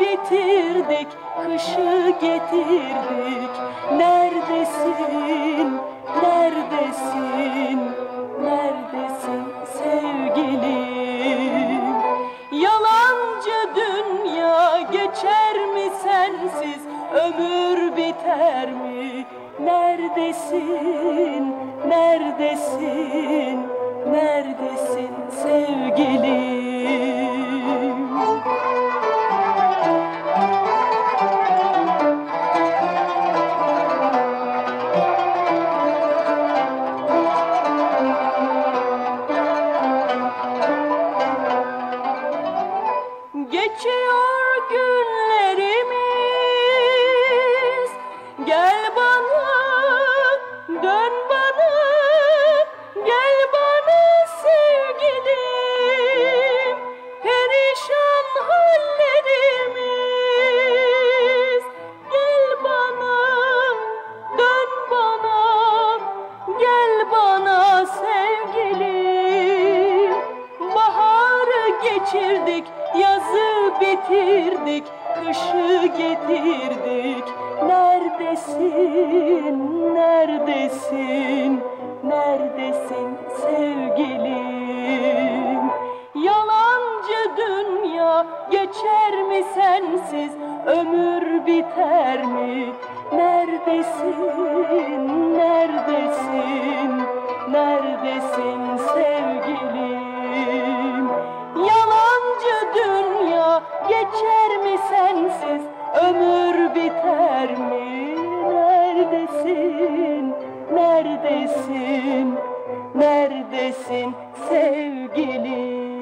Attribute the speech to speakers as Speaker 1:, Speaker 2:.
Speaker 1: bitirdik, kışı getirdik. Neredesin, neredesin, neredesin sevgilim? Yalancı dünya geçer mi sensiz, ömür biter mi? Neredesin, neredesin, neredesin sevgilim? Bana sevgilim Baharı geçirdik, yazı bitirdik, kışı getirdik. Neredesin, neredesin, neredesin sevgilim? Yalancı dünya geçer mi sensiz, ömür biter mi? Neredesin, sensin sevgilim. Yalancı dünya geçer mi Ömür biter mi? Neredesin? Neredesin? Neredesin sevgilim?